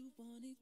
you wanted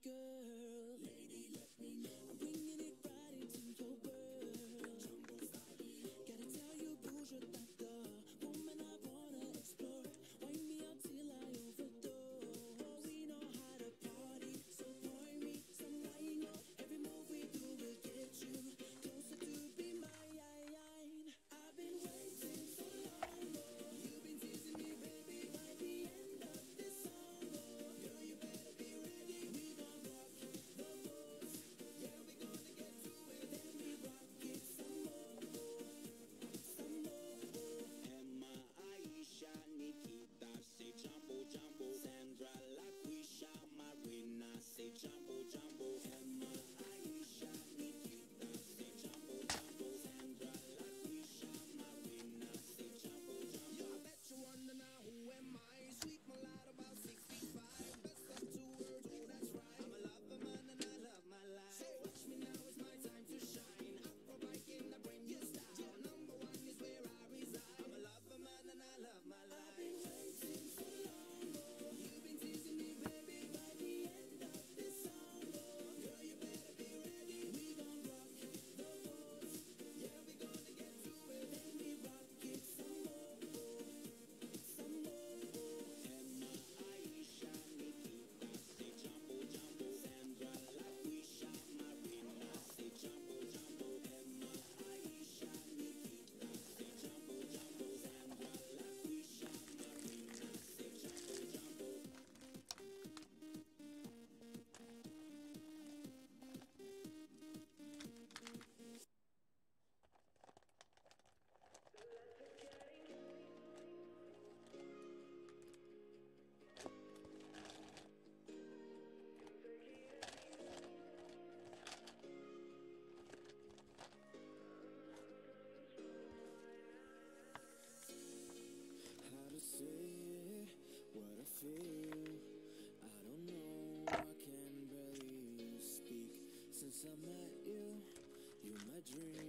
Since I met you, you're my dream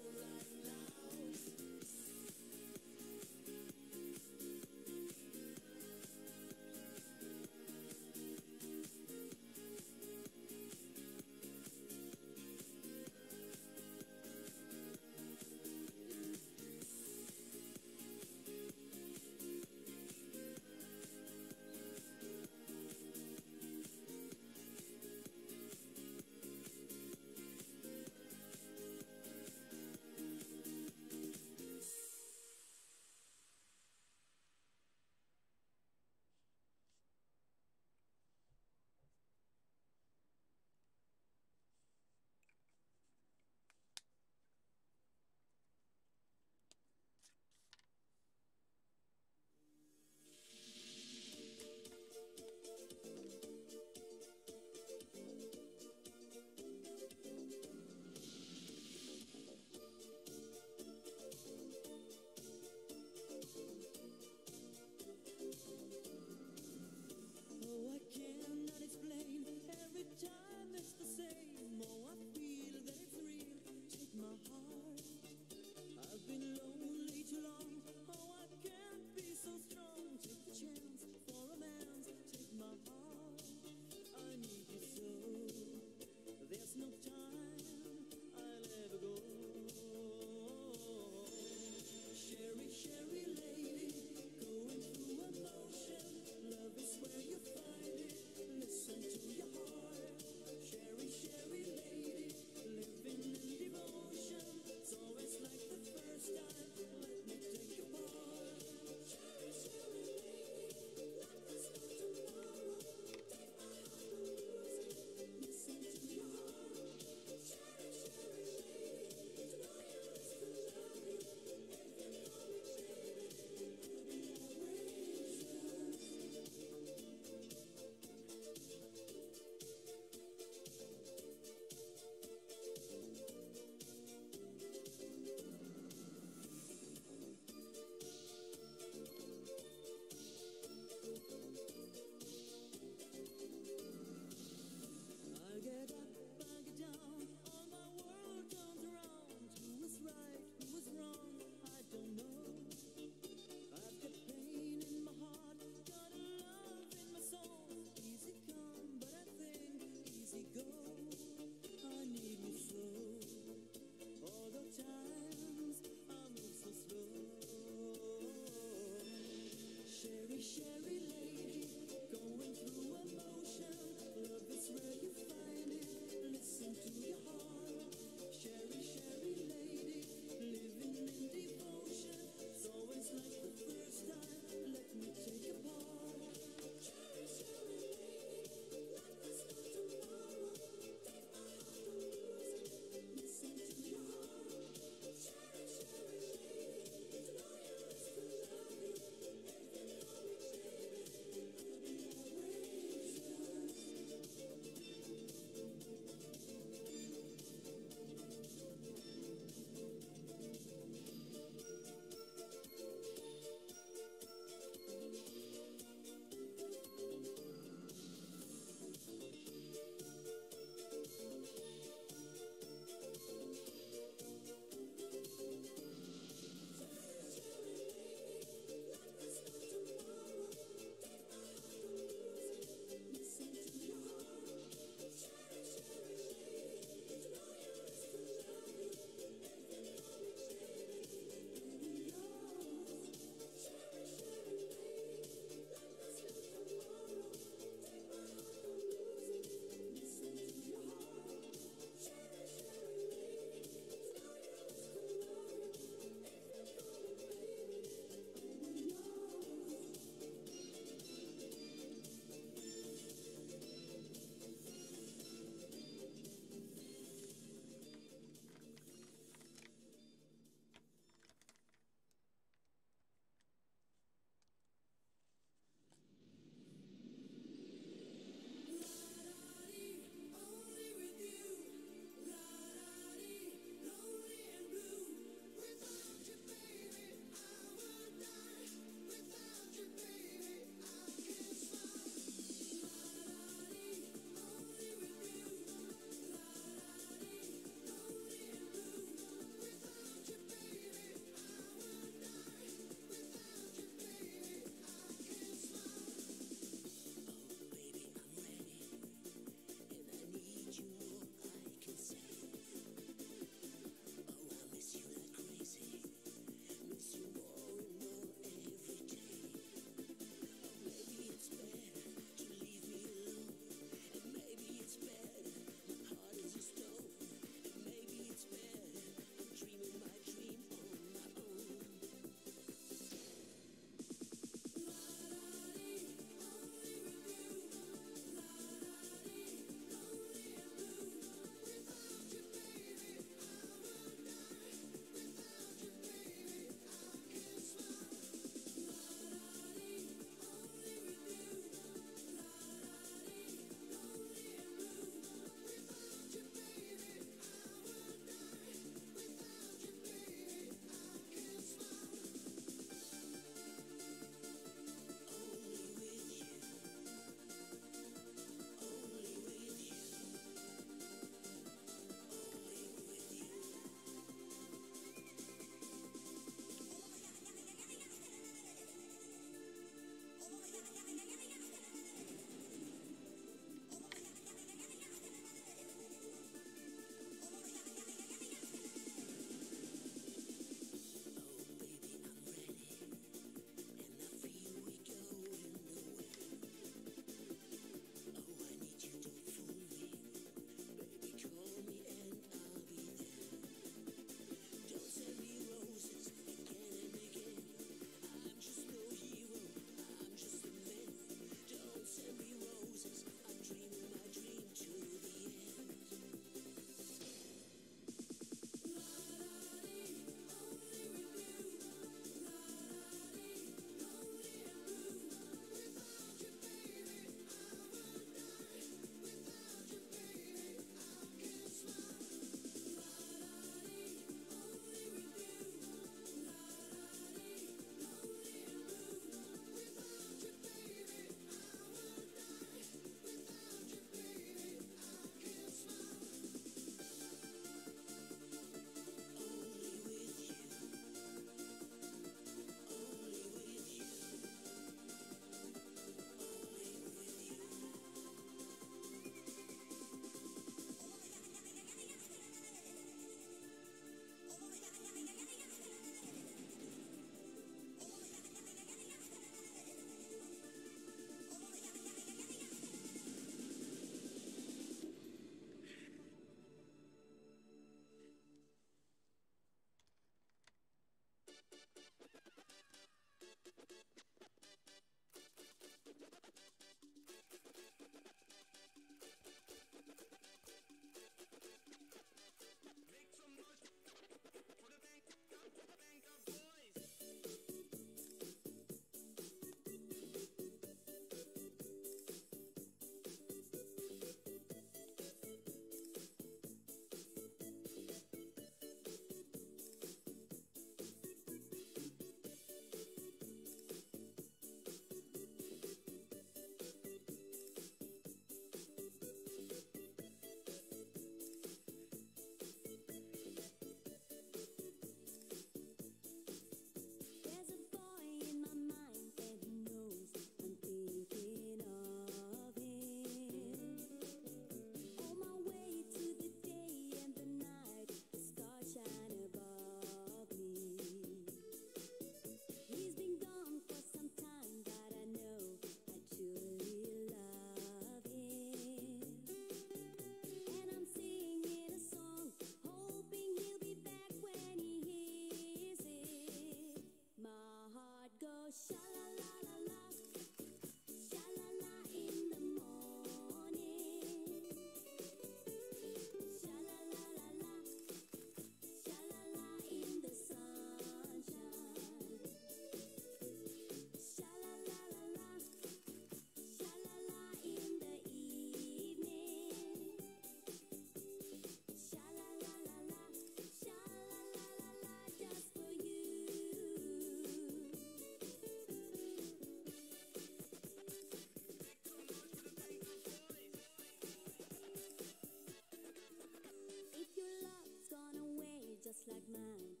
like mine.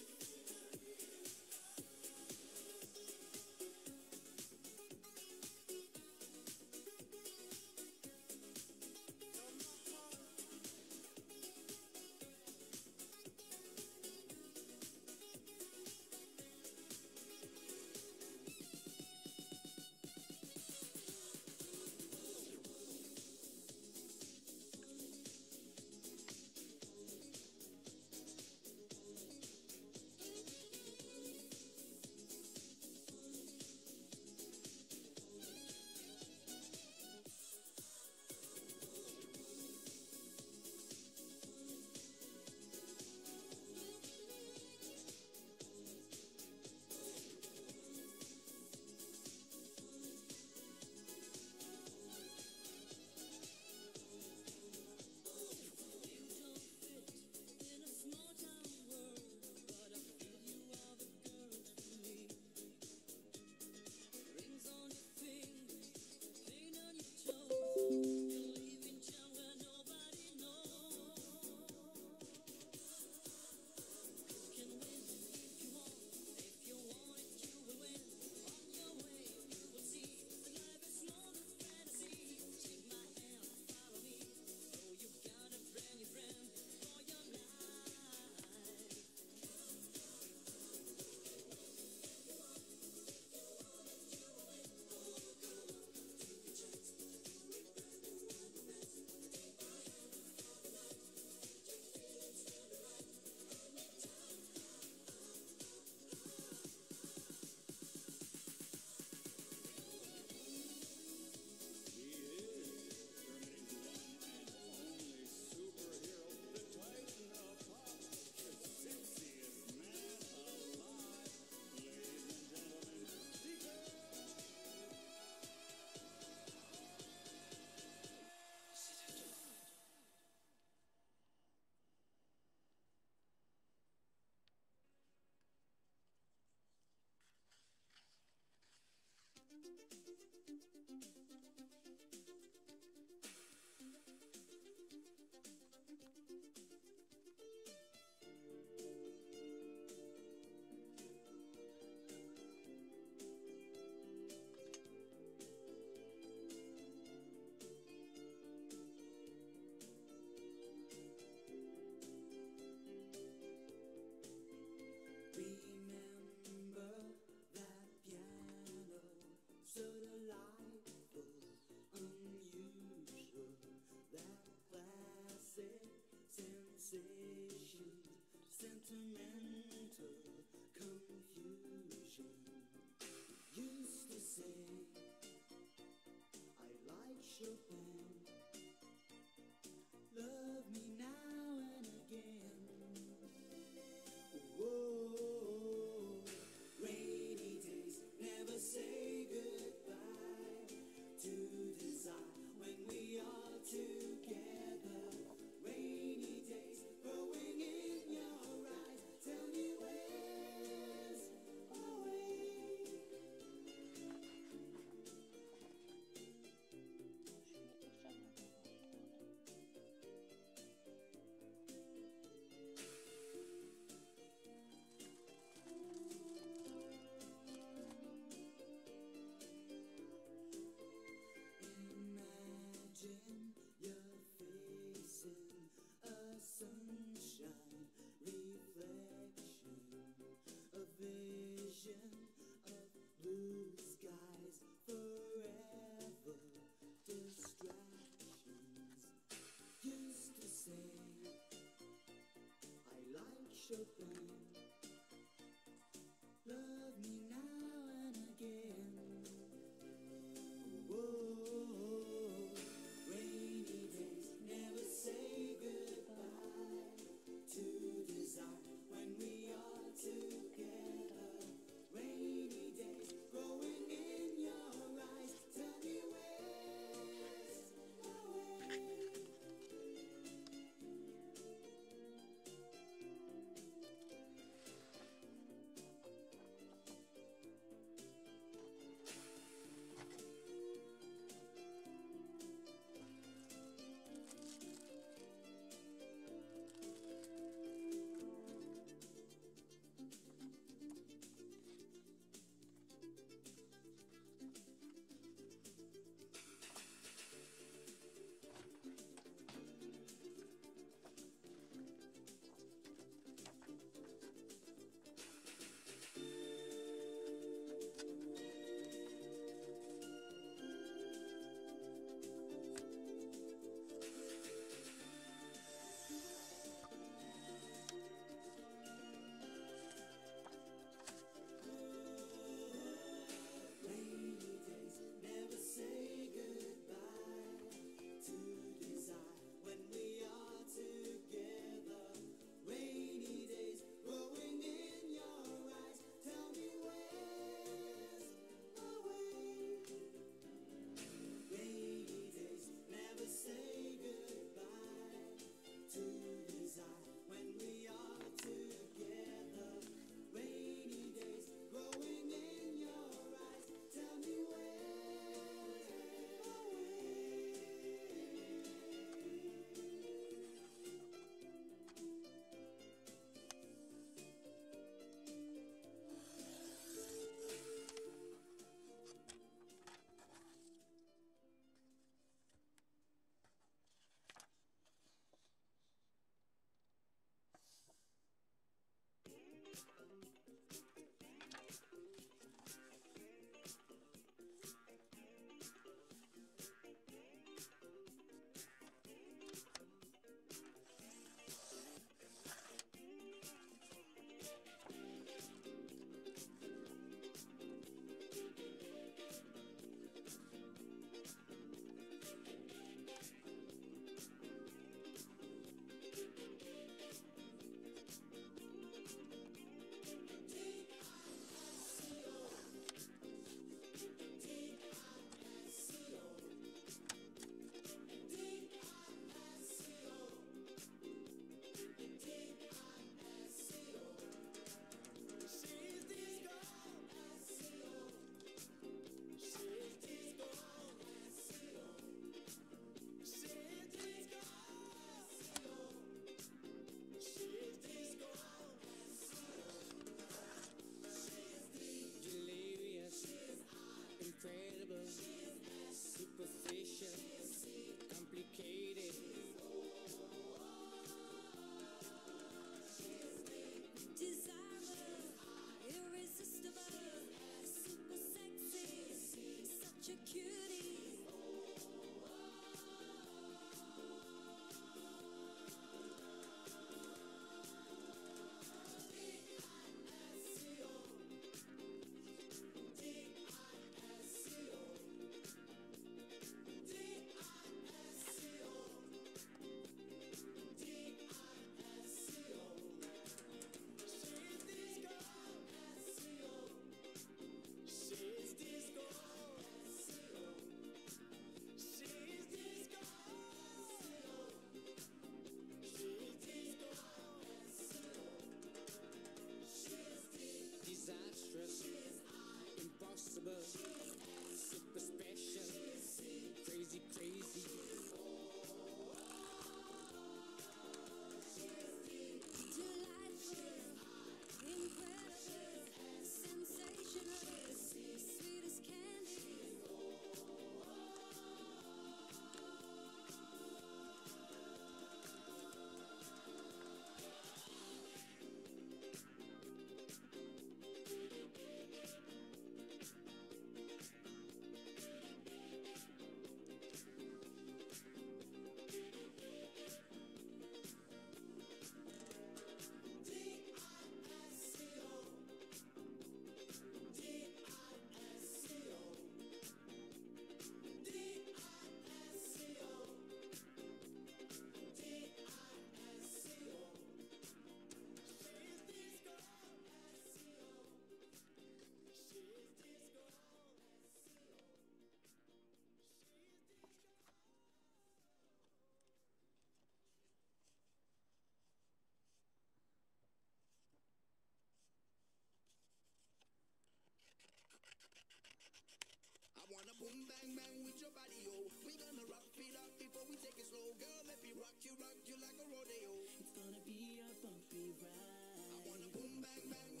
Boom bang bang with your body, yo. We gonna rock it up before we take it slow, girl. Let me rock you, rock you like a rodeo. It's gonna be a bumpy ride. I wanna boom bang bang with your body,